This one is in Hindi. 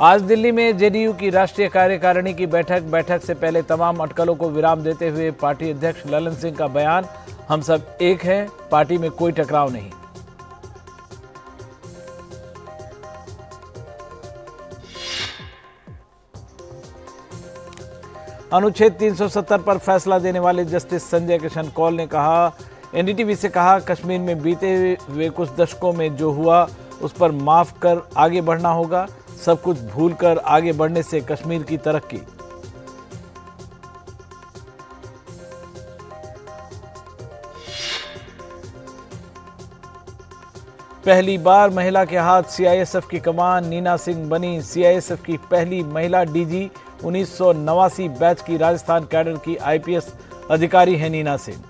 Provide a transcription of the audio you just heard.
आज दिल्ली में जेडीयू की राष्ट्रीय कार्यकारिणी की बैठक बैठक से पहले तमाम अटकलों को विराम देते हुए पार्टी अध्यक्ष ललन सिंह का बयान, हम सब एक हैं, पार्टी में कोई टकराव नहीं। अनुच्छेद 370 पर फैसला देने वाले जस्टिस संजय किशन कौल ने कहा, एनडीटीवी से कहा, कश्मीर में बीते हुए कुछ दशकों में जो हुआ, उस पर माफ़ कर आगे बढ़ना होगा। सब कुछ भूलकर आगे बढ़ने से कश्मीर की तरक्की। पहली बार महिला के हाथ सीआईएसएफ की कमान, नीना सिंह बनी। सीआईएसएफ की पहली महिला डीजी उन्नीस सौ नवासी बैच की राजस्थान कैडर की आईपीएस अधिकारी है नीना सिंह।